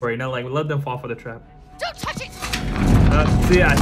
Right now, like let them fall for the trap. Don't touch it! Uh, see ya.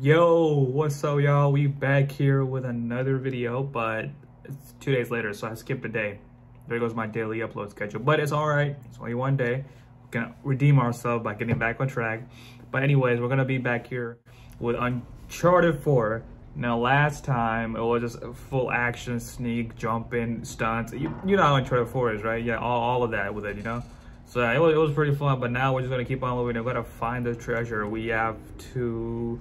Yo, what's up, y'all? We back here with another video, but it's two days later, so I skipped a day. There goes my daily upload schedule, but it's all right. It's only one day. We're gonna redeem ourselves by getting back on track. But anyways, we're gonna be back here with Uncharted 4. Now, last time it was just full action, sneak, jumping, stunts. You, you know how 4 is, right? Yeah, all, all of that with it, you know? So it was, it was pretty fun, but now we're just gonna keep on moving. We're gonna find the treasure. We have to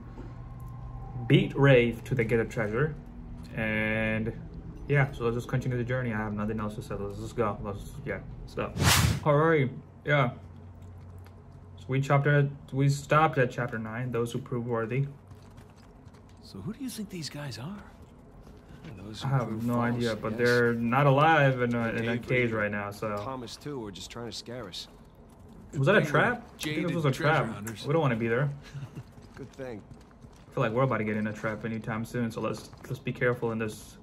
beat Wraith to the get a treasure. And yeah, so let's just continue the journey. I have nothing else to say. Let's just go. Let's, yeah, go. All right, yeah. So we chapter, we stopped at chapter nine, those who prove worthy. So who do you think these guys are? Those I have no false, idea, but yes. they're not alive in a, in a cage right now, so. Thomas Tew, or just trying to scare us. Was that a trap? I think this jaded was a trap. hunters. We don't want to be there. Good thing. I feel like we're about to get in a trap anytime soon, so let's let's be careful in this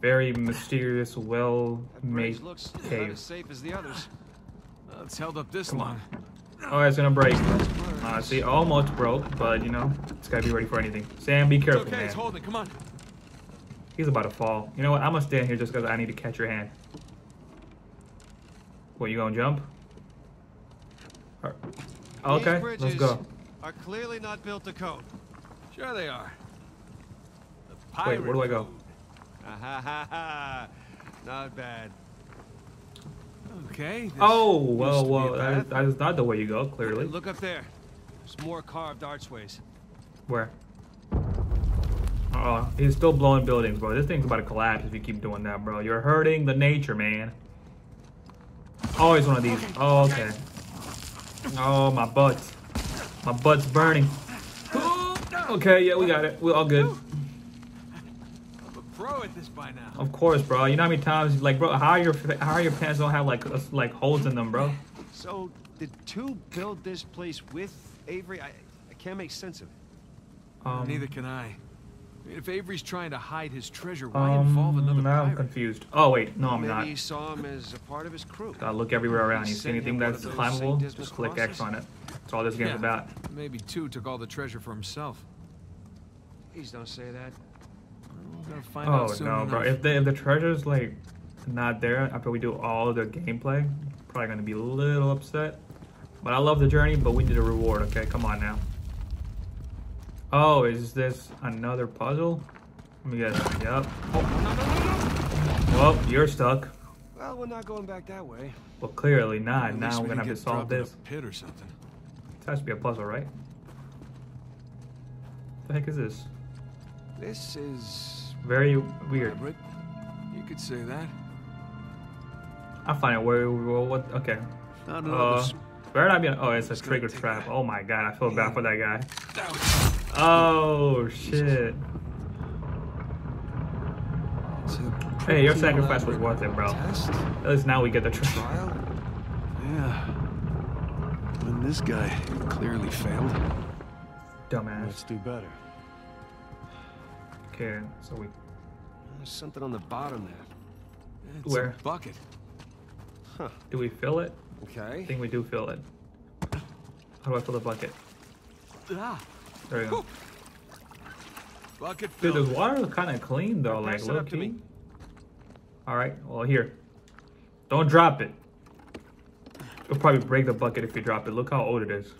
very mysterious, well-made cave. as safe as the others. Well, it's held up this Come long. Oh, it's gonna break. Uh, see, almost broke, but you know, it's gotta be ready for anything. Sam, be It's careful, okay, man. it's holding. Come on. He's about to fall. You know what? I'm gonna stand here just because I need to catch your hand. What, you gonna jump? Or- Okay, let's go. Are clearly not built to code. Sure they are. The Wait, where do I go? Ha, ha, ha. Not bad. Okay. Oh, well, to be a well, that is, that is not the way you go, clearly. Look up there. There's more carved archways. Where? Oh, he's still blowing buildings, bro. This thing's about to collapse if you keep doing that, bro. You're hurting the nature, man. Always one of these. Oh, okay. Oh, my butt. My butt's burning. Okay, yeah, we got it. We're all good. I'm a pro at this by now. Of course, bro. You know how many times, like, bro, how are your how are your pants don't have like uh, like holes in them, bro? So, did Tew build this place with Avery? I, I can't make sense of it. Um, Neither can I. I mean, if Avery's trying to hide his treasure, why involve um, another now I'm confused. Oh wait, no, I'm Maybe not. he saw him as a part of his crew. Gotta look everywhere around. You see anything that's of climbable? Dismas Just click X on it. That's all this game's Yeah. about. Maybe Tew took all the treasure for himself. Please don't say that. Find Oh out soon no, bro! If the if the treasure's like not there after we do all the gameplay, probably gonna be a little upset. But I love the journey, but we need a reward. Okay, come on now. Oh, is this another puzzle? Let me guess. Yep. No, no, no, no. Well, you're stuck. Well, we're not going back that way. Well, clearly not. At Now we we're gonna have to solve dropped this. pit or something. This has to be a puzzle, right? What The heck is this? This is Very weird. Elaborate. You could say that. I find it where what? Okay. Not Uh, another. better I be. Oh, it's a trigger trap. Oh my god, I feel bad for that guy. Oh shit. Hey, your sacrifice was worth it, bro. At least now we get the. Trial? Yeah. And this guy clearly failed. Dumbass. Let's do better. Okay, so we. There's something on the bottom there. It's Where? a bucket. Do we fill it? I think we do fill it. How do I fill the bucket? Ah. There we go. Bucket Dude, filled. the water is kind of clean though, like low to me. key. All right, well here. Don't drop it. It'll probably break the bucket if you drop it. Look how old it is.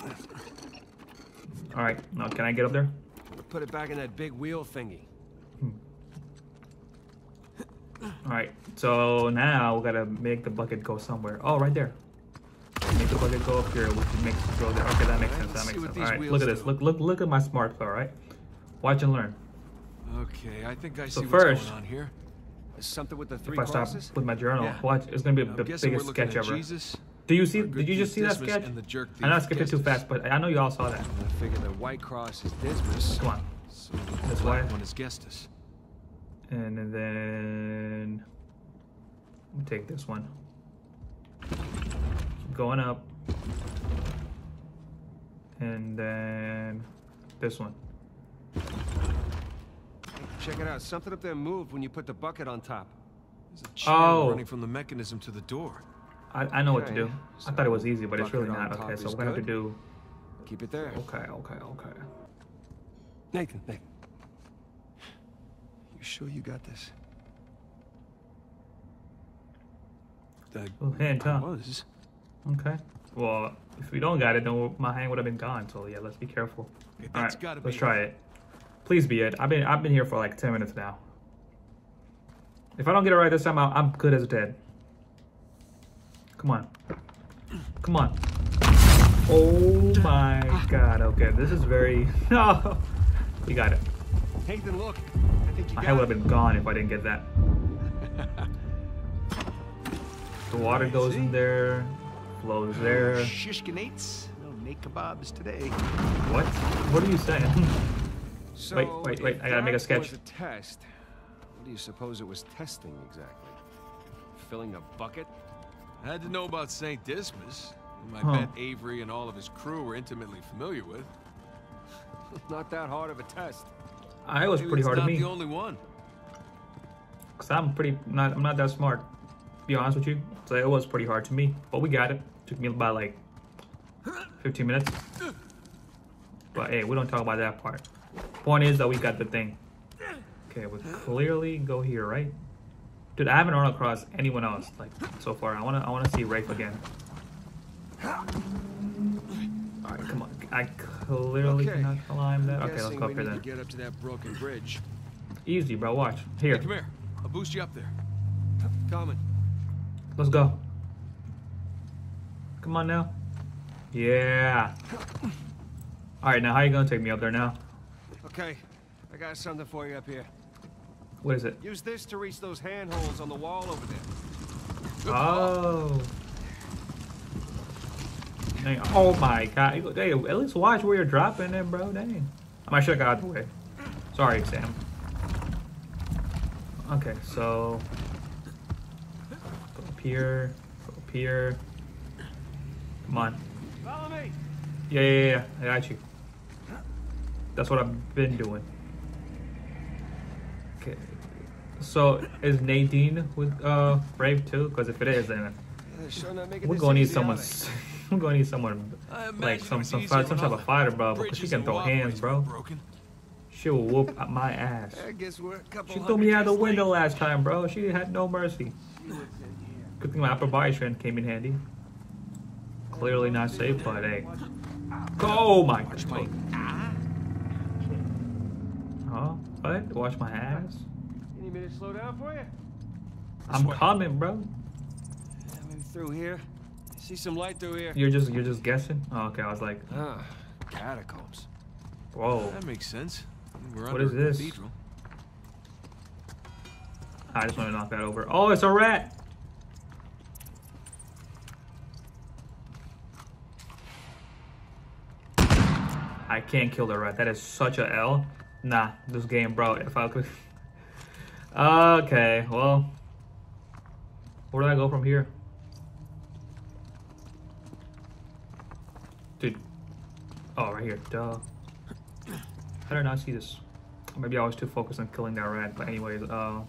All right, now can I get up there? Put it back in that big wheel thingy. All right, so now we gotta make the bucket go somewhere. Oh, right there. Make the bucket go up here, which makes it go there. Okay, that makes sense. That makes sense. All right, look at this. Look, look, look at my smart car. Right, watch and learn. Okay, I think I So see first- what's going on here. Something with the three If I stop crosses. with my journal, Yeah. watch. It's gonna be the biggest sketch ever. Jesus. Do you see? Did you just see that sketch? The I know I skipped it too fast, but I know y'all saw that. I figure the white cross is Dismas. Come on. So That's why- one is Gestas. And then take this one. Going up. And then this one. Check it out. Something up there moved when you put the bucket on top. There's a chain Oh. running from the mechanism to the door. I, I know what to Okay, do. I thought it was easy, but it's really not. Okay, so we're gonna have to do. Keep it there. Okay, okay, okay. Nathan, Nathan. You sure you got this? I, Well, hand, I huh? was. Okay. Well, if we don't got it, then my hand would have been gone. So yeah, let's be careful. All gotta let's try it. Please be it. I've been I've been here for like ten minutes now. If I don't get it right this time, I'm I'm good as dead. Come on, come on. Oh my god. Okay, this is very. No, we got it. Nathan, look. I think you My head would have been gone if I didn't get that. The water goes in there, flows there. Shishkinates. No Nate kebabs today. What? What are you saying? So Wait, wait, wait, I gotta make a that sketch. Was a test. What do you suppose it was testing exactly? Filling a bucket? I had to know about St. Dismas, whom I Huh. bet Avery and all of his crew were intimately familiar with. Not that hard of a test. I was Maybe pretty it's hard to not me. the only one. Cause I'm pretty not I'm not that smart. Be honest with you, so it was pretty hard to me, but we got it. Took me about like 15 minutes. But hey, we don't talk about that part. Point is that we got the thing. Okay, we clearly go here, right? Dude, I haven't run across anyone else like so far. I wanna I wanna see Rafe again. All right, come on. I clearly Okay. cannot climb that. Okay, let's go up here then. to get up to that broken bridge. Easy, bro. Watch here. Hey, come here. I'll boost you up there. Coming. Let's go. Come on now. Yeah. All right, now how you gonna take me up there now? Okay, I got something for you up here. What is it? Use this to reach those handholds on the wall over there. Good. Oh. Dang. Oh my god. Hey, at least watch where you're dropping it, bro. Dang. I might got out of the way. Sorry, Sam. Okay, so here. Go up here. Come on. Follow me. Yeah, yeah, yeah. I got you. That's what I've been doing. Okay. So is Nadine with uh Rafe too? Because if it is, then Yeah, they're sure not making we're gonna need someone. are they? s- We're gonna need someone like some some fight, some type of fighter, bro. Because she can throw hands, bro. Broken. She will whoop my ass. I guess we're a She threw me out the window last time, bro. She had no mercy. Good thing my upper body strength came in handy. Clearly not safe, but hey. Oh my Watch my Huh? What? Watch my ass? late. You need to slow down for you? I'm coming, bro. Yeah, maybe through here. See some light through here. You're just you're just guessing? Oh, okay, I was like, Ah, catacombs. whoa. That makes sense. We're What under is a this? Cathedral. I just want to knock that over. Oh, it's a rat. I can't kill the rat. That is such a L. Nah, this game, bro. If I could. Okay, well. Where do I go from here? Dude. Oh, right here. Duh. How did I not see this? Maybe I was too focused on killing that rat. But anyways, uh.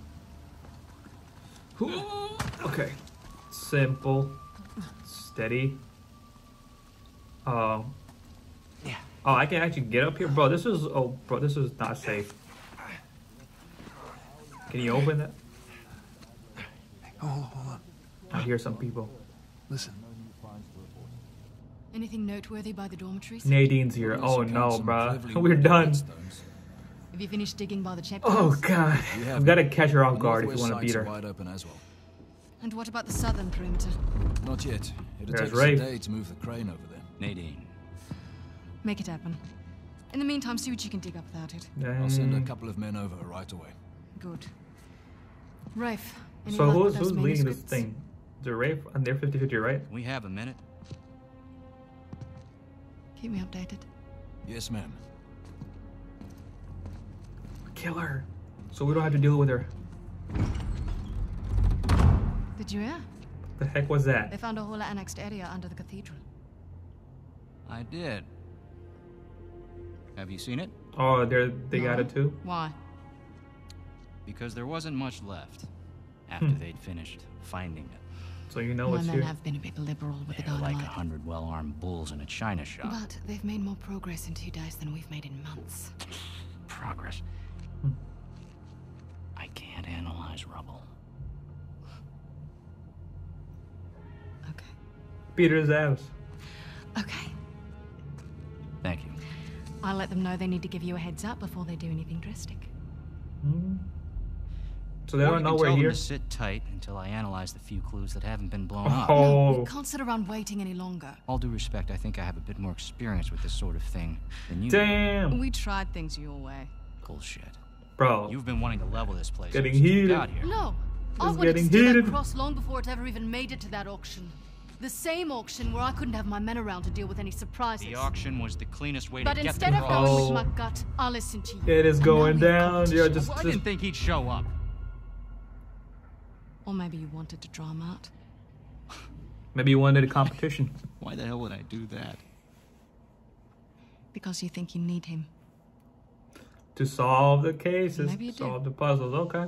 Okay. Simple. Steady. Yeah. Oh, I can actually get up here, bro. This is oh, bro. This is not safe. Can you open that? Oh, hold on. I hear some people. Listen. Anything noteworthy by the dormitories? Nadine's here. Oh no, bro. We're done. Have you finished digging by the chapter Oh god. We I've got to catch her off guard if you want to beat her. wide open as well. And what about the southern perimeter? Not yet. It'll There's take us Rafe. a day to move the crane over there. Nadine, Make it happen. In the meantime, see what you can dig up without it. I'll send a couple of men over right away. Good. Rafe, any So who's who's leading this thing? The Rafe and they're 50-50, right? we have a minute. Keep me updated. Yes, ma'am. Kill her. So we don't have to deal with her. Did you hear? The heck was that? They found a whole annexed area under the cathedral. I did. Have you seen it? Oh, they're they got it too. Why? Because there wasn't much left after Hmm. they'd finished finding it. So you know My what's men here. have been a bit liberal with the They're like a hundred well-armed bulls in a china shop. But they've made more progress in two days than we've made in months. Progress. I can't analyze rubble. Okay. Peter's house. I'll let them know they need to give you a heads up before they do anything drastic. Hmm. So they Or don't know can we're here. to sit tight until I analyze the few clues that haven't been blown up. No, Oh, we can't sit around waiting any longer. All due respect, I think I have a bit more experience with this sort of thing than you. do. damn, We tried things your way. Bullshit. bro. You've been wanting to level this place Getting since you heated. got here. No, I It's wanted to getting steal heated. that cross long before it ever even made it to that auction. The same auction where I couldn't have my men around to deal with any surprises. The auction was the cleanest way but to get them But instead of going with my gut, I listened to you. It is going down. competition. You're just, Well, I didn't think he'd show up. Or maybe you wanted to draw him out. maybe you wanted a competition. Why the hell would I do that? Because you think you need him. to solve the cases, Maybe you do. solve the puzzles. Okay,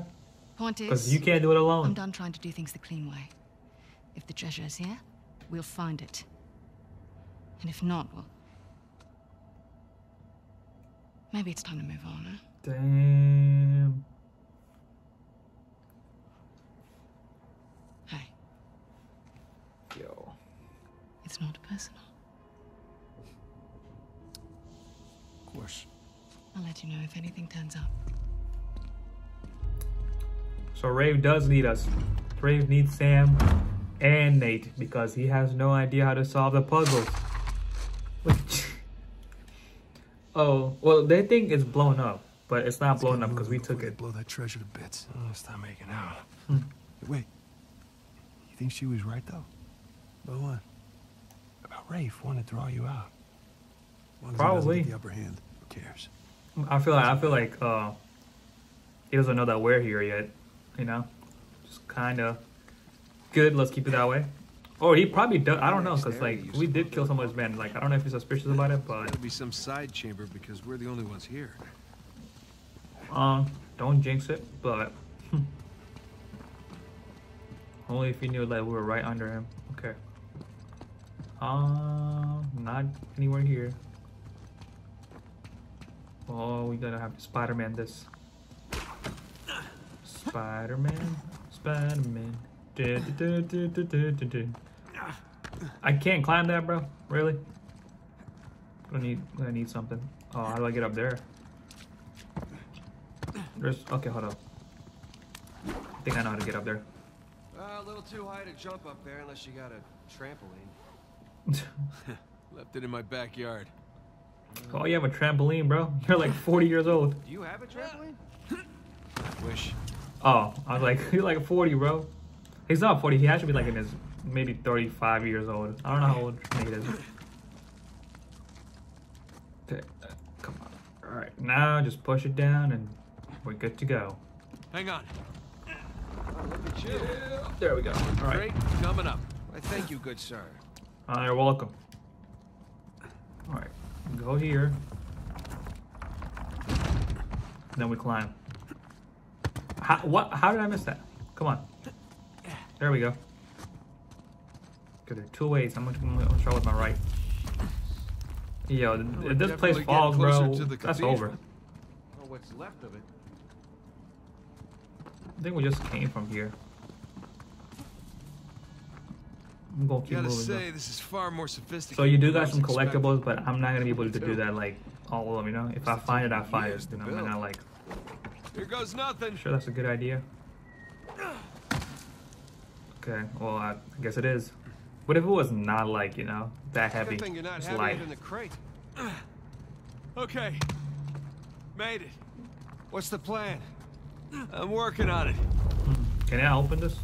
Point is, because you can't do it alone. I'm done trying to do things the clean way. If the treasure is here, we'll find it. And if not, well... Maybe it's time to move on, huh? Damn. Hey, Yo. it's not personal. Of course. I'll let you know if anything turns up. So Rafe does need us. Rafe needs Sam and Nate because he has no idea how to solve the puzzles. Which. Oh, well, they think it's blown up, but it's not blown up because we took it. Blow that treasure to bits. Oh, stop making out. Wait. You think she was right though? But what? About Rafe wanting to draw you out. As long as he doesn't Probably. the upper hand. Who cares? I feel like I feel like uh, he doesn't know that we're here yet. You know, just kind of good. Let's keep it that way. Or he probably does. I don't know because like we did kill some of his men. Like I don't know if he's suspicious about it, but Gotta be some side chamber because we're the only ones here. um, don't jinx it. But only if he knew that we were right under him. Okay. Um, not anywhere here. Oh, we gotta have to Spider-Man this. Spider-Man, Spider-Man. I can't climb that, bro. Really? I need, I need something. Oh, how do I get up there? There's, okay, hold up. I think I know how to get up there. Uh, a little too high to jump up there unless you got a trampoline. Left it in my backyard. Oh, you have a trampoline, bro. You're like 40 years old. Do you have a trampoline? Wish. Oh, I was like, you're like 40, bro. He's not 40. He has to be like in his maybe 35 years old. I don't know how old Nate is. Okay, uh, come on. All right, now just push it down and we're good to go. Hang on. Oh, look at you. There we go. All right. Great, coming up. Why, thank you, good sir. Uh, you're welcome. All right, go here. Then we climb. How, what? How did I miss that? Come on. There we go. Okay, there are two ways. I'm gonna, I'm gonna try with my right. Yo, if this place falls, bro, closer to the that's over. Oh, what's left of it? I think we just came from here. I'm gonna keep Gotta moving. though. say, this is far more sophisticated. So you do got some collectibles, but I'm not gonna be able to do that like all of them. You know, if I find it, I find it. You know, I'm not like Here goes nothing. sure that's a good idea. Okay, well I guess it is. What if it was not like you know that heavy? Good thing you're not It's light. than the crate. Okay. Made it. What's the plan? I'm working on it. Hmm. Can I open this?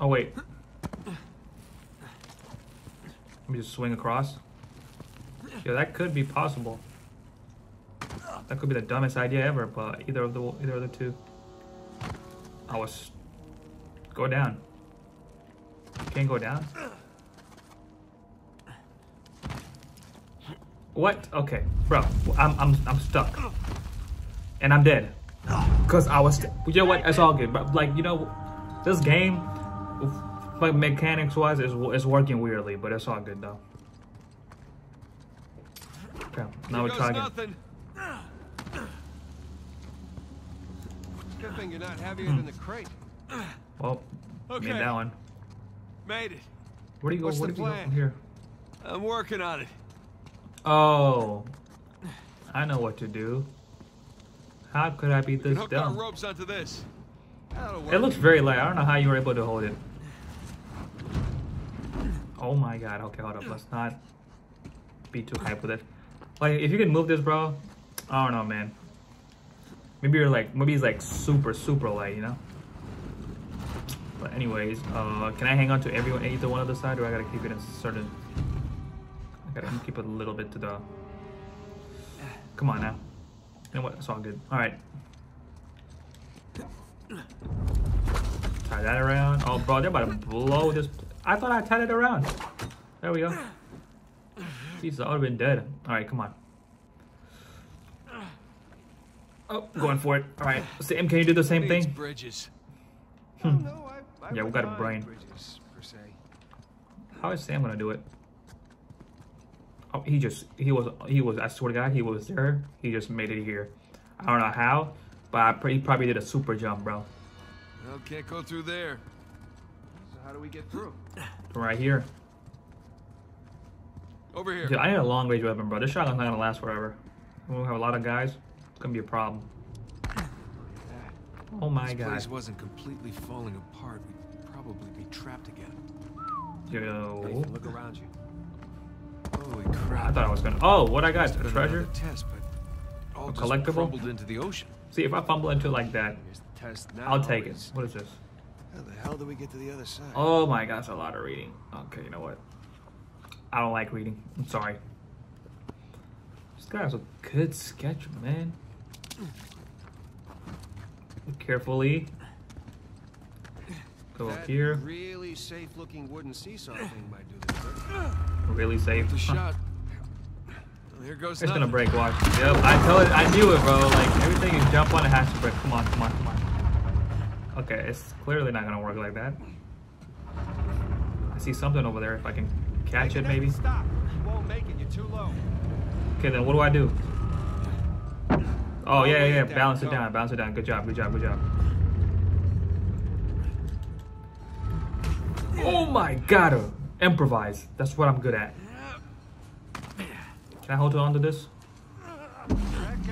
Oh wait. Let me just swing across. Yeah, that could be possible. That could be the dumbest idea ever, but either of the either of the two. I was go down. Can't go down. What? Okay, bro, I'm I'm I'm stuck, and I'm dead. Cause I was, you know what? It's all good. But like, you know, This game, like mechanics wise, is is working weirdly, but it's all good though. Okay, now Here we goes try again. Good thing you're not heavier Hmm. than the crate. Well, Okay. made that one. Made it. Where do you go? What's Where the do you plan? here? I'm working on it. Oh, I know what to do. How could I beat this hook our dumb? ropes onto this. It looks very light. I don't know how you were able to hold it. Oh my god. Okay, hold up. Let's not be too hype with it. Like, if you can move this, bro, I don't know, man. Maybe you're like, maybe it's like super, super light, you know? But anyways, uh, can I hang on to everyone, either one of the side, or I gotta keep it in certain... I gotta keep it a little bit to the... Come on now. You know what? It's all good. All right. Tie that around. Oh, bro, they're about to blow this. I thought I tied it around. There we go. Jesus, I would have been dead. All right, come on. Oh, going for it. All right, Sam, can you do the same Needs thing? bridges. Oh, no, I, I Yeah, we got a brain. Bridges. How is Sam gonna do it? Oh, he just, he was, he was, I swear to God, he was there. He just made it here. I don't know how, but he probably did a super jump, bro. Well, can't go through there. So how do we get through? Right here. Over here. Dude, I need a long range weapon, bro. This shotgun's not gonna last forever. We'll have a lot of guys. It's gonna be a problem. Oh my this god. place wasn't completely falling apart. We'd probably be trapped again. Yo. Nathan, look around you. Holy crap. I thought I was gonna. Oh, what I got? A treasure? test, but all A collectible? crumbled into the ocean. See, if I fumble into it like that, test now. I'll take it. What is this? How the hell do we get to the other side? Oh my gosh, a lot of reading. Okay, you know what? I don't like reading. I'm sorry. This guy has a good sketch, man. Carefully. Go up here. really safe-looking wooden seesaw thing might do the trick. Really safe. Huh. shot. Well, here goes It's gonna break, watch. Yep, I told it, I knew it, bro. Like, everything you jump on, it has to break. Come on, come on, come on. Okay, it's clearly not gonna work like that. I see something over there, if I can catch it, maybe. Stop. You won't make it. You're too low. Okay, then what do I do? Oh, yeah, yeah, yeah. Balance it down, balance it down. Good job, good job, good job. Oh my god, improvise. That's what I'm good at. Can I hold on to this?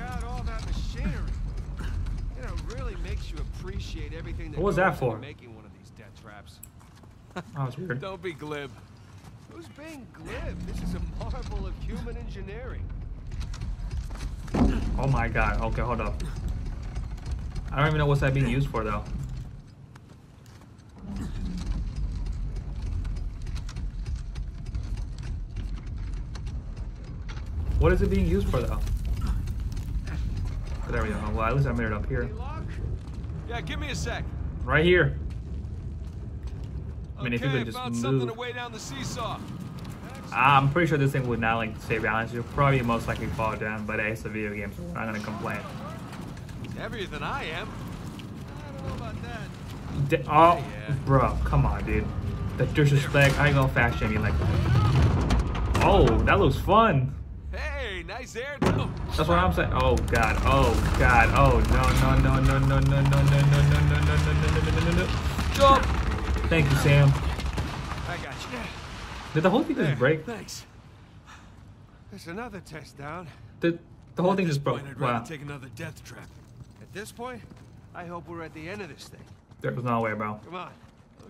Out all that machinery. You know, it really makes you appreciate everything that What was that for? making one of these death traps. Oh, it's weird. Don't be glib. Who's being glib? This is a marvel of human engineering. Oh my god. Okay, hold up. I don't even know what's that being used for though. What is it being used for though? There we go. Well, at least I made it up here. Yeah, give me a sec. Right here. I mean, if you okay, could just move. to weigh down the seesaw. Ah, I'm pretty sure this thing would not like stay balanced. You'll probably most likely fall down, but hey, it's a video game, so we're not gonna complain. Heavier than I am. I don't know about that. Di- oh, Yeah. bro, come on, dude. The disrespect. I ain't gonna fast shame you like that. Oh, that looks fun. Hey, nice air. No. That's what I'm saying. Oh god. Oh god. Oh no no no no no no no no no no no no no no no no no no. Jump. Thank you, Sam. I got you. Did the whole thing just break? Thanks. There's another test down. Did the whole thing just broke? point, I'd rather Wow. take another death trap. At this point, I hope we're at the end of this thing. There was no way, bro. Come on.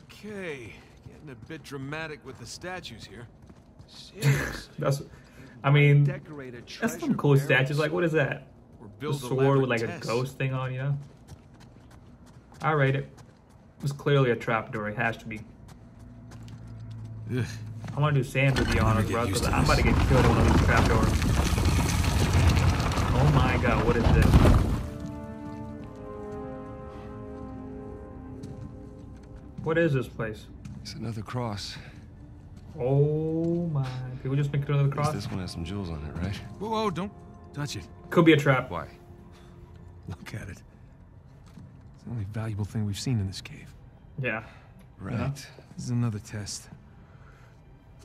Okay, getting a bit dramatic with the statues here. Seriously. That's. I mean, that's some cool statues. Like, what is that? A sword with like a ghost thing on, you know? I rate it. It's clearly a trapdoor. It has to be. Ugh. I want to do be honest, get bro, because I'm about to get killed in one of these trapdoors. Oh my god, what is this? What is this place? It's another cross. Oh my. People just make it another cross? this one has some jewels on it, right? Whoa, whoa, don't touch it. Could be a trap. Why? Look at it. It's the only valuable thing we've seen in this cave. Yeah. Right. This is another test.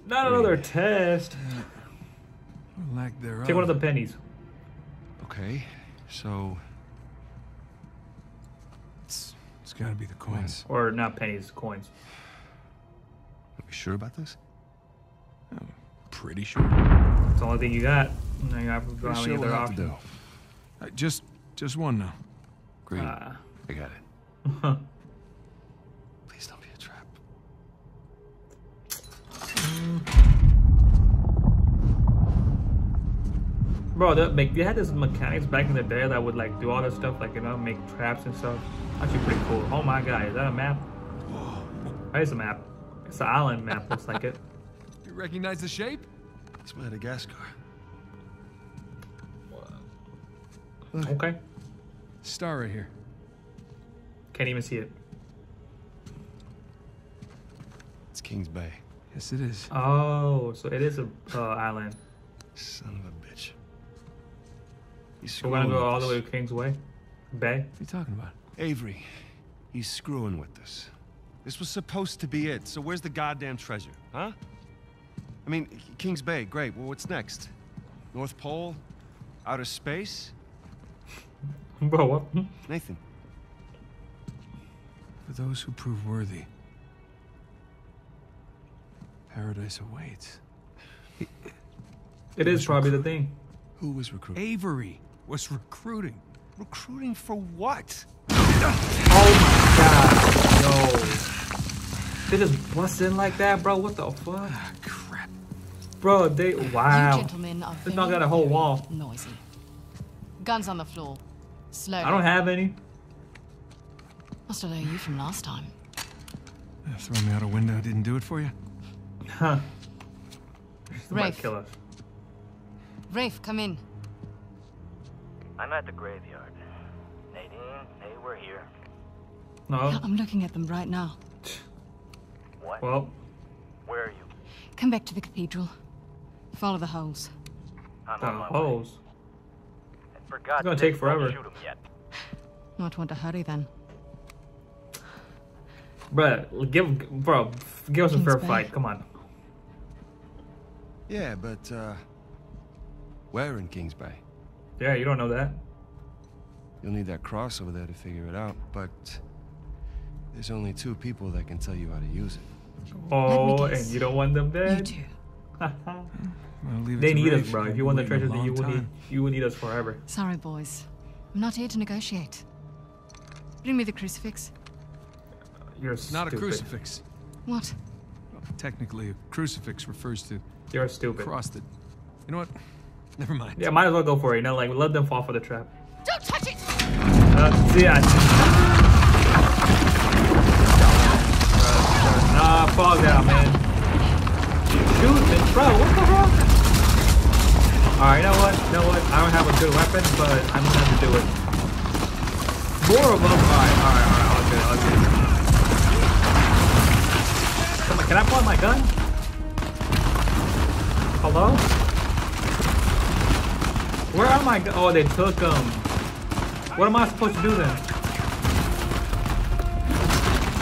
Not another test. Or lack thereof. Take one of the pennies. Okay. So, It's, it's gotta be the coins. Or not pennies, coins. are we sure about this? Pretty sure. It's the only thing you got. No, you have Pretty any sure other we'll have to do. Uh, just, just one now. Great. Ah. I got it. Please don't be a trap. Bro, they, make, they had this mechanics back in the day that would like do all this stuff, like you know, make traps and stuff. Actually, pretty cool. Oh my god, is that a map? That is a map. It's an island map. Looks like it. You recognize the shape? It's Madagascar. Okay. Star right here. Can't even see it. It's Kings Bay. Yes, it is. Oh, so it is a uh, island. Son of a bitch. He's We're gonna go all with the way to King's Way. Bay. What are you talking about? Avery, he's screwing with us. This was supposed to be it, so where's the goddamn treasure, huh? I mean, Kings Bay, great. Well, what's next? North Pole? Outer space? Bro, what? Nathan, For those who prove worthy, paradise awaits. It is probably the thing. who was recruiting? Avery was recruiting. Recruiting for what? Oh my god, yo. They just bust in like that, bro. What the fuck? Ah, Crap. Bro, they You wow. gentlemen are This dog very, got a whole wall. Noisy. Guns on the floor. Slowly. I don't have any. Must have known you from last time. Uh, throwing me out a window didn't do it for you? Huh. They might Rafe. kill us. Rafe, come in. I'm at the graveyard. Nadine, hey, we're here. Yeah, No. I'm looking at them right now. What? Well, Where are you? Come back to the cathedral. Follow the holes. I'm the holes. my way. hose. And for God's gonna take forever. Don't shoot him yet. Not want to hurry then. Bruh, give bro, give us a fair Bay. fight. Come on. Yeah, but, uh, where in Kings Bay? Yeah, you don't know that. You'll need that cross over there to figure it out, but there's only two people that can tell you how to use it. Oh, and you don't want them You dead? too. Well, leave it they to need us, bro. If you want the treasure, then you will need you will need us forever. Sorry, boys. I'm not here to negotiate. Bring me the crucifix. You're It's not a crucifix. What? Technically, a crucifix refers to You're a stupid. cross that. You know what? Never mind. Yeah, might as well go for it. You know, like let them fall for the trap. Don't touch it! Uh, see, I. Nah, fall down, man. It, bro. What the hell? Alright, you know what? You know what? I don't have a good weapon, but I'm gonna have to do it. More of them. Alright, alright, alright. Good, all good. Come on, can I pull my gun? Hello? Where are my Oh, they took them. What am I supposed to do then?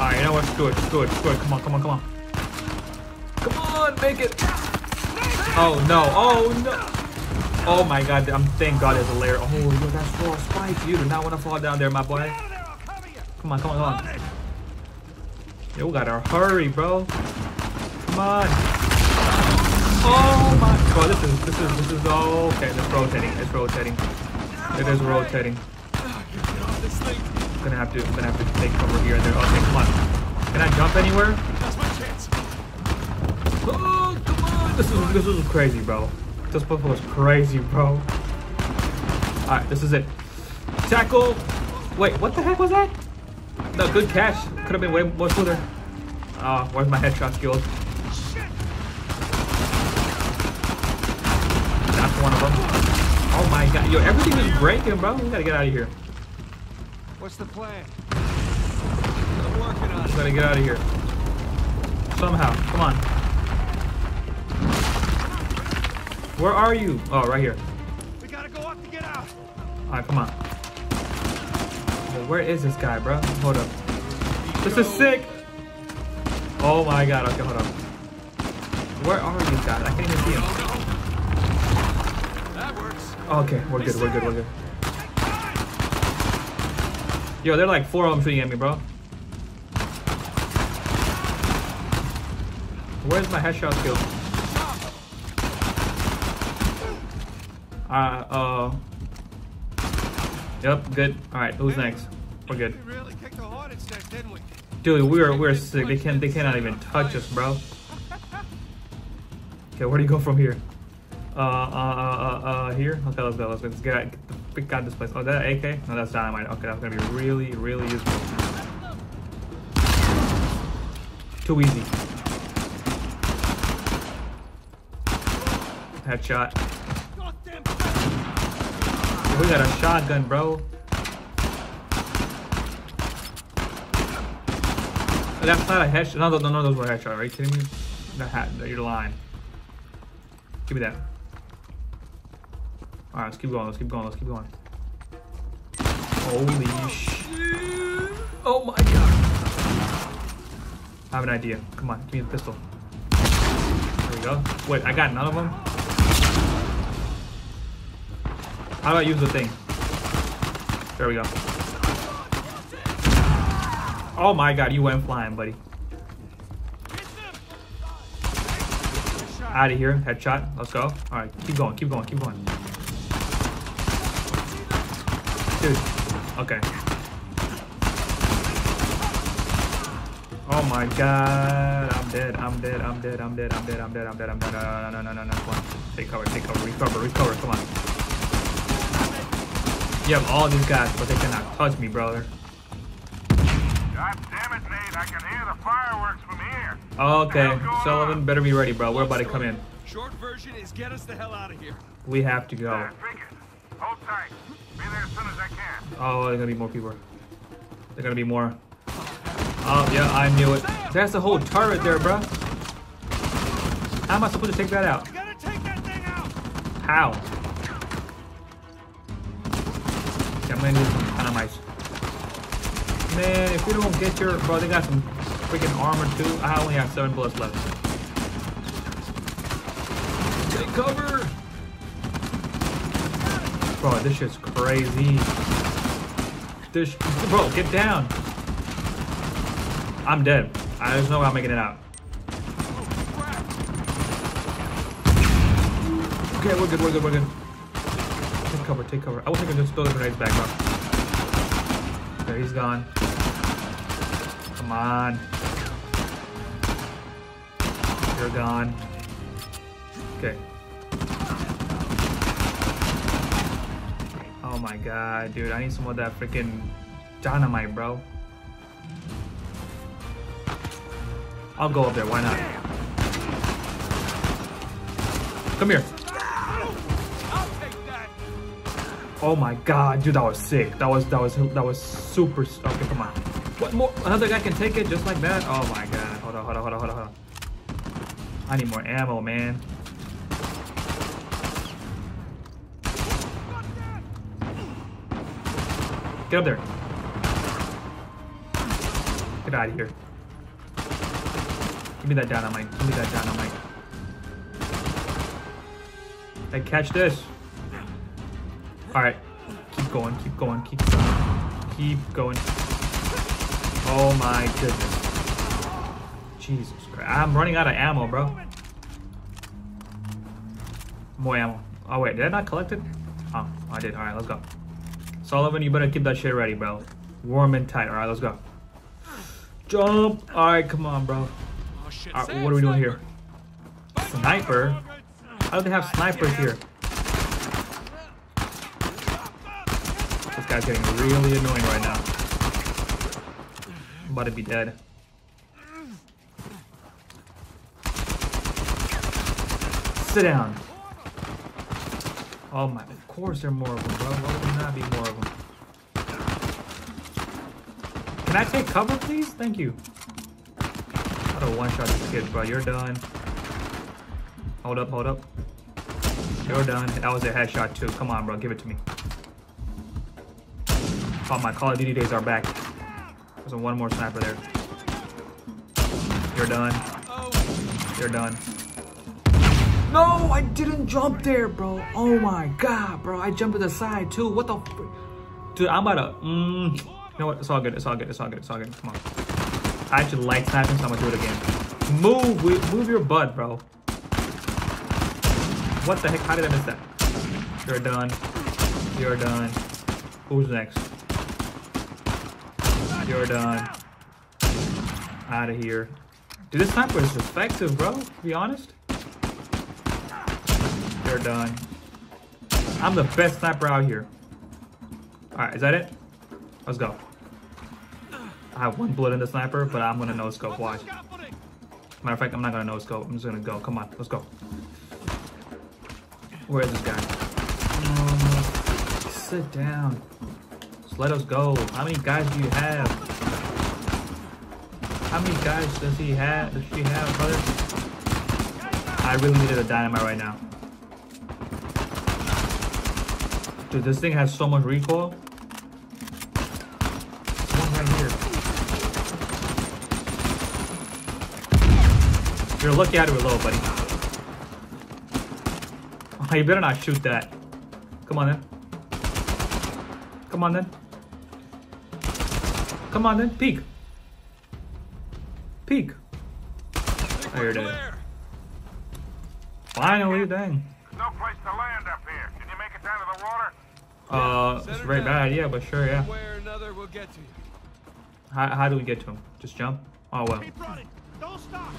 Alright, you know what? Screw it, screw it, screw it. Come on, come on, come on. On, make it. Oh no, oh no. Oh my god, I'm thank god there's a layer. Oh, yo, that's four spikes. You do not want to fall down there, my boy. Come on, come on, come on. Yo, we gotta hurry, bro. Come on. Oh my god, this is this is this is okay, it's rotating, it's rotating. It is rotating. Gonna have to gonna have to take cover here and there. Okay, come on. Can I jump anywhere? This is this is crazy, bro. This buffalo was crazy, bro. Alright, this is it. Tackle! Wait, what the heck was that? No, good catch. Could have been way more smoother. Ah, where's my headshot skills? That's one of them. Oh my god, yo, everything is breaking, bro. We gotta get out of here. What's the plan? I'm working on We gotta get out of here. Somehow. Come on. Where are you? Oh, right here. We gotta go up to get out. Alright, come on. Where is this guy, bro? Hold up. This is sick. Oh my god, okay, hold on. Where are these guys? I can't even see them. Oh, that works. Oh, okay, we're good, we're good, we're good. Yo, they're like four of them shooting at me, bro. Where's my headshot skill? Uh, uh. Yep, good. Alright, who's next? We're good. We really kicked the hornet's nest, didn't we? Dude, we're we're sick. They can't they cannot even touch us, bro. Okay, where do you go from here? Uh, uh, uh, uh, uh, here? Okay, let's go. Let's, go. let's get, get the freak out this place. Oh, that AK? No, that's dynamite. Okay, that's gonna be really, really useful. Too easy. Headshot. We got a shotgun, bro. That's not a headshot. No, no, no, those were headshot. Are you kidding me? The hat. You're lying. Give me that. All right, let's keep going. Let's keep going. Let's keep going. Holy shit! Oh my god! I have an idea. Come on, give me the pistol. There we go. Wait, I got none of them. How do I use the thing? There we go. Oh my god, you went flying, buddy. Out of here, headshot. Let's go. All right, keep going, keep going, keep going. Dude, okay. Oh my god, I'm dead, I'm dead, I'm dead, I'm dead, I'm dead, I'm dead, I'm dead, I'm dead. No, no, no, no, no, come on. Take cover, take cover, recover, recover, come on. You have all these guys, but they cannot touch me, brother. God damn it, Nate. I can hear the fireworks from here. Okay, Sullivan, better be ready, bro. We're about to come in. Short version is get us the hell out of here. We have to go. Hold tight. Be there as soon as I can. Oh, there's gonna be more people. There's gonna be more. Oh, yeah, I knew it. That's the whole turret there, bro. How am I supposed to take that out? You gotta take that thing out. How? I'm gonna need some dynamite. Man, if you don't get your... Bro, they got some freaking armor too. I only have 7 bullets left. Take cover! Bro, this shit's crazy. This... Bro, get down! I'm dead. I, no way I'm making it out. Okay, we're good, we're good, we're good. Take cover, take cover. I wish I could just throw the grenades back up. There, he's gone. Come on. You're gone. Okay. Oh my god, dude. I need some of that freaking dynamite, bro. I'll go up there, why not? Come here. Oh my god, dude, that was sick. That was that was that was super. Okay, come on. What more? Another guy can take it just like that? Oh my god. Hold on, hold on, hold on, hold on, hold on. I need more ammo, man. Get up there. Get out of here. Give me that dynamite. Give me that dynamite. Hey, catch this. Alright. Keep going, keep going, keep going. Keep going. Oh my goodness. Jesus Christ. I'm running out of ammo, bro. More ammo. Oh wait, did I not collect it? Oh, I did. Alright, let's go. Sullivan, you better keep that shit ready, bro. Warm and tight. Alright, let's go. Jump! Alright, come on, bro. Oh. Alright, what are we doing here? Sniper? How do they have snipers here? Guy's getting really annoying right now. I'm about to be dead. Sit down. Oh my, of course there are more of them, bro. Why would there not be more of them? Can I take cover, please? Thank you. To one-shot these kids, bro. You're done. Hold up, hold up. You're done. That was a headshot too. Come on, bro. Give it to me. Oh, my Call of Duty days are back. There's one more sniper there. You're done. You're done. No, I didn't jump there, bro. Oh my god, bro. I jumped to the side too. What the Dude, I'm about to. Mm, you know what? It's all good. It's all good. It's all good. It's all good. Come on. I actually like sniping, so I'm gonna do it again. Move, move your butt, bro. What the heck? How did I miss that? You're done. You're done. Who's next? You're done. Out of here. Dude, this sniper is effective, bro. To be honest. You're done. I'm the best sniper out here. Alright, is that it? Let's go. I have one bullet in the sniper, but I'm gonna no scope. Watch. Matter of fact, I'm not gonna no scope. I'm just gonna go. Come on, let's go. Where is this guy? Um, sit down. Let us go. How many guys do you have? How many guys does he have? Does she have, brother? I really needed a dynamite right now. Dude, this thing has so much recoil. You're lucky I reload, buddy. Oh, you better not shoot that. Come on then. Come on then. Come on then. Peek. Peek. There it is. Finally, dang. No place to land up here. Can you make it down to the water? Uh, it's a very bad idea, but sure, yeah. One another, we'll get to you. How, how do we get to him? Just jump? Oh, well. Don't stop.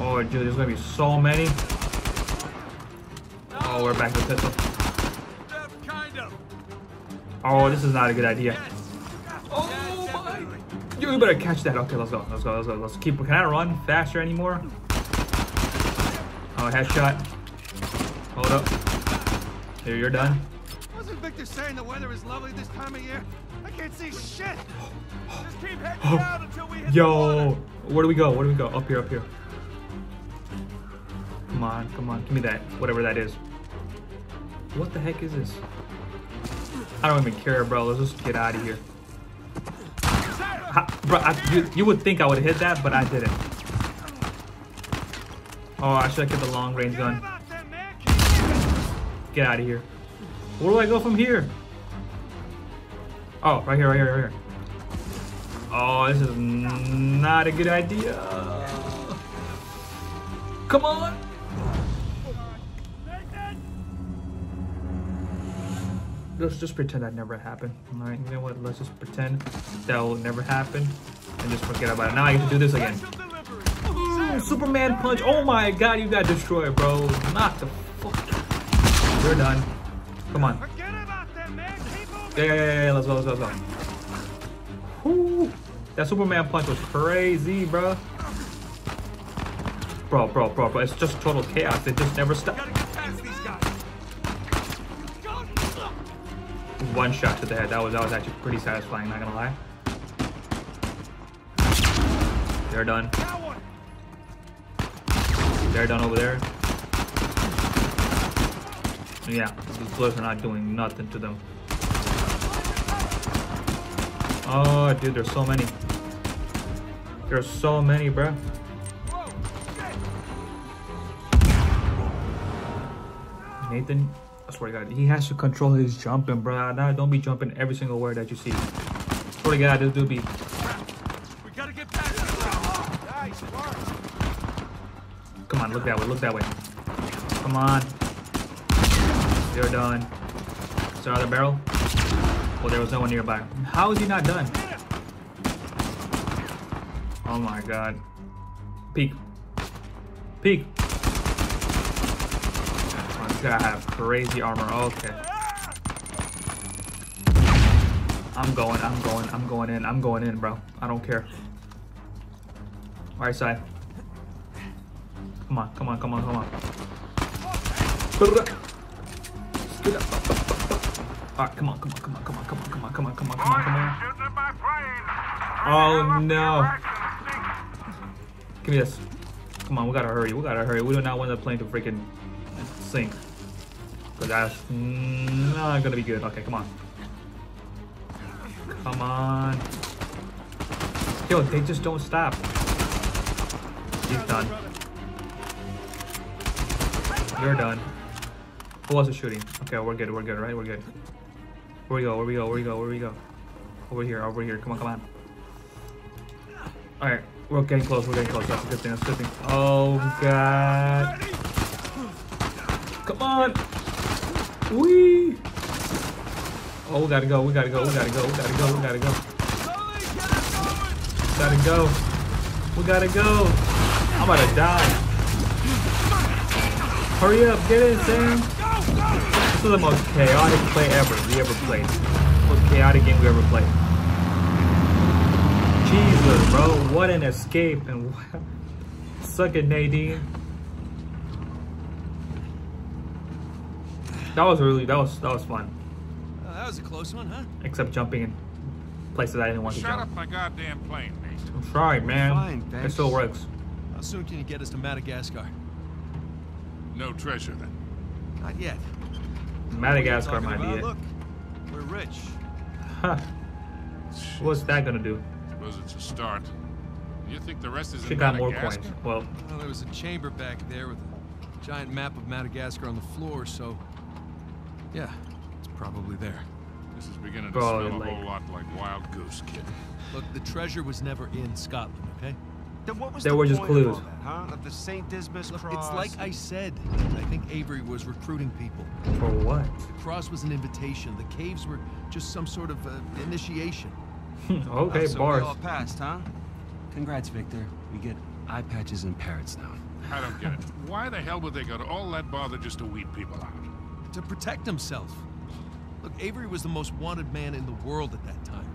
Oh, dude, there's gonna be so many. Oh, we're back to pistol. Kind of. Oh, this is not a good idea. Oh my! You better catch that. Okay, let's go. Let's go. Let's go. Let's keep. Can I run faster anymore? Oh, headshot. Hold up. Here, you're done. Wasn't Victor saying the weather is lovely this time of year? I can't see shit. Just keep heading Oh. down until we hit the Yo, where do we go? Where do we go? Up here, up here. Come on, come on, give me that, whatever that is. What the heck is this? I don't even care, bro. Let's just get out of here. Bro, I, you, you would think I would hit that, but I didn't. Oh, I should have kept the long range gun. Get out of here. Where do I go from here? Oh, right here, right here, right here. Oh, this is not a good idea. Come on. Let's just pretend that never happened. All right, you know what? Let's just pretend that will never happen and just forget about it. Now I get to do this again. Superman punch. Oh my god, you got destroyed, bro. Not the fuck. You're done. Come on. Yeah, yeah, yeah, yeah, let's go, let's go, let's go. Whew. That Superman punch was crazy, bro. Bro, bro, bro, bro. It's just total chaos. It just never stops. One shot to the head. That was that was actually pretty satisfying, not gonna lie. They're done. They're done over there. Yeah, these bullets are not doing nothing to them. Oh, dude, there's so many. There's so many, bruh. Nathan, I swear to God, he has to control his jumping, bro. Now, don't be jumping every single word that you see. I Swear to God, this dude be. We gotta get this. Nice work. Come on, look that way, look that way. Come on. You're done. Is there another barrel? Well, there was no one nearby. How is he not done? Oh my god. Peek. Peek. Oh, guy have crazy armor. Okay. I'm going, I'm going, I'm going in, I'm going in, bro. I don't care. Right side. Come on, come on, come on, come on. Alright, come on, come on, come on, come on, come on, come on, come on, come on, come on, come on. Oh no. Give me this. Come on, we gotta hurry. We gotta hurry. We do not want the plane to freaking sink. Cause that's not gonna be good. Okay, come on. Come on. Yo, they just don't stop. He's done. You're done. Who else is shooting? Okay, we're good. We're good, right? We're good. Where we go? Where we go? Where we go? Where we go? Over here. Over here. Come on, come on. All right, we're getting close. We're getting close. That's a good thing. That's a good thing. Oh god. Come on. Wee. Oh, we gotta go. We gotta go. We gotta go. We gotta go. We gotta go. Gotta go. We gotta go. I'm about to die. Hurry up. Get in, Sam. This is the most chaotic play ever we ever played. Most chaotic game we ever played. Jesus, bro. What an escape. And suck it, Nadine. That was really, that was, that was fun. Uh, that was a close one, huh? Except jumping in places I didn't want to Shut jump. up my goddamn plane, Nate. I'm sorry, man. fine, it still works. How soon can you get us to Madagascar? No treasure then. Not yet. Madagascar Talking might about, be it. Look, we're rich. Huh. What's that gonna do? Suppose it's a start. You think the rest is She in got more Madagascar? coins. Well, Well, there was a chamber back there with a giant map of Madagascar on the floor, so yeah, it's probably there. This is beginning to Bro, smell like- a whole lot like wild goose, kid. Look, the treasure was never in Scotland, okay? Then what was There the were just point of clues. that, huh? Of the St. Dismas Look, cross. it's like I said. I think Avery was recruiting people. for what? The cross was an invitation. The caves were just some sort of uh, initiation. okay, Oh, so bars. We all passed, huh? Congrats, Victor. We get eye patches and parrots now. I don't get it. Why the hell would they go to all that bother just to weed people out? To protect himself. Look, Avery was the most wanted man in the world at that time.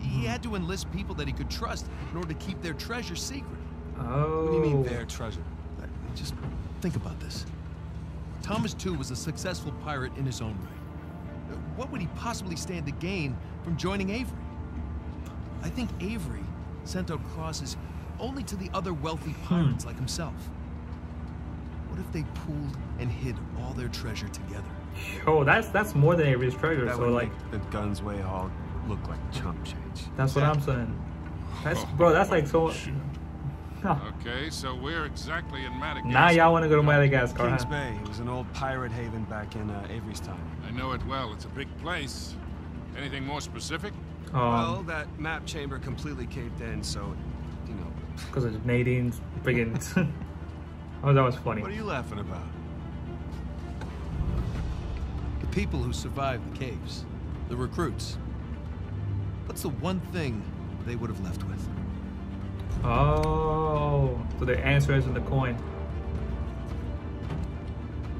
He hmm. had to enlist people that he could trust in order to keep their treasure secret. Oh. What do you mean their treasure? Just think about this. Thomas, Tew, was a successful pirate in his own right. What would he possibly stand to gain from joining Avery? I think Avery sent out crosses only to the other wealthy pirates hmm. like himself. What if they pooled and hid all their treasure together? Oh, that's that's more than Avery's treasure. That so would like, make the Gunsway Hall look like chump change. that's what I'm saying. That's Oh, bro. That's like so. shit. Okay, so we're exactly in Madagascar? Now y'all want to go to Madagascar, Kings huh? Bay. It was an old pirate haven back in uh, Avery's time. I know it well. It's a big place. Anything more specific? well, Um, that map chamber completely caved in, so, you know. because of Nadine's friggin'. oh, that was funny. What are you laughing about? People who survived the caves, the recruits. What's the one thing they would have left with? Oh, so the answer is in the coin.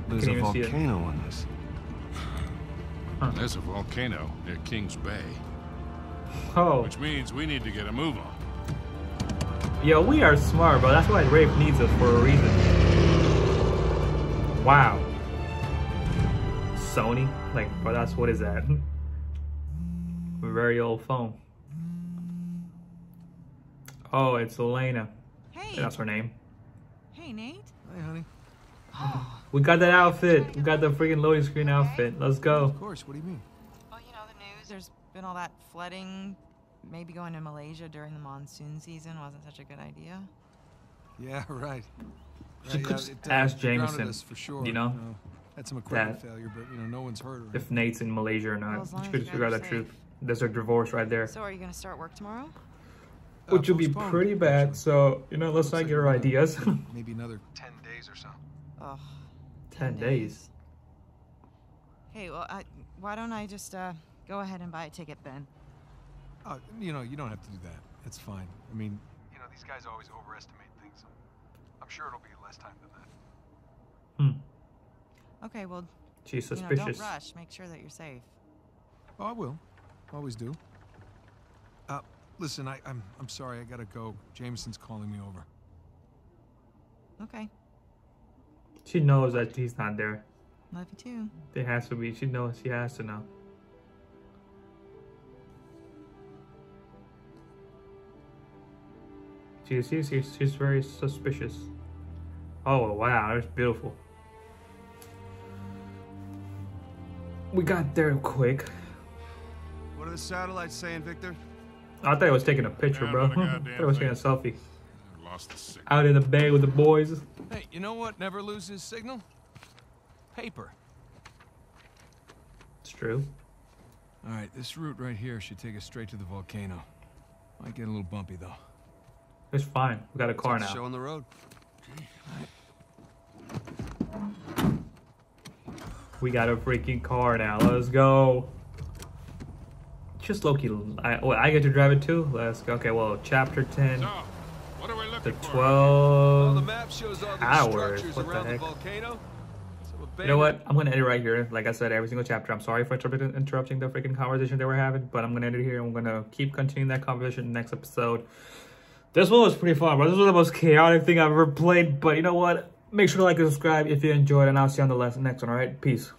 There's a even see it. volcano on this. There's a volcano near Kings Bay, Oh, which means we need to get a move on. yo, we are smart, bro. That's why Rafe needs us for a reason. Wow. Sony, like, bro, that's what is that? Very old phone. Oh, it's Elena. Hey, That's her name. hey, Nate. Hey, honey. We got that outfit. We got the freaking loading screen outfit. Let's go. Of course, what do you mean? Well, you know the news. There's been all that flooding. Maybe going to Malaysia during the monsoon season wasn't such a good idea. Yeah, right. She Right, could yeah, just it, uh, ask grounded Jameson, us for sure. you know, had some equipment that failure, but you know, no one's hurt or If Nate's in Malaysia or not. as long She could figure out guys the truth. There's a divorce right there. So, are you gonna start work tomorrow? Which would be pretty bad. So, you know, let's Looks not like get our ideas. Maybe another 10 days or so. Ugh. 10 days. Hey, well, I, why don't I just uh, go ahead and buy a ticket then? Uh, you know, you don't have to do that. It's fine. I mean, you know, these guys always overestimate things. I'm sure it'll be less time than that. Hmm. Okay, well, She's you know, suspicious. don't rush. Make sure that you're safe. Oh, I will. Always do. Uh, listen, I, I'm I'm sorry. I gotta go. Jameson's calling me over. Okay, She knows that he's not there. love you too. There has to be. She knows. She has to know. She, she's, she's, she's very suspicious. Oh, wow. That's beautiful. We got there quick. What are the satellites saying, Victor? I thought I was taking a picture, Yeah, bro. another I thought I was taking a selfie. A lot across the. Out in the bay with the boys. Hey, you know what never loses signal? Paper. It's true. All right, this route right here should take us straight to the volcano. Might get a little bumpy though. It's fine. We got a car now. Show on the road. We got a freaking car now. Let's go. Just Loki. I, I get to drive it too. Let's go. Okay, well, chapter 10. So, what are we The looking for? Well, the 12 map shows all the hours. What the around the heck? volcano. You know what? I'm gonna end it right here. Like I said, every single chapter. I'm sorry for interrupting, interrupting the freaking conversation they were having, but I'm gonna end it here. I'm gonna keep continuing that conversation next episode. This one was pretty fun, bro. This was the most chaotic thing I've ever played. But you know what? Make sure to like and subscribe if you enjoyed, and I'll see you on the next one. All right, peace.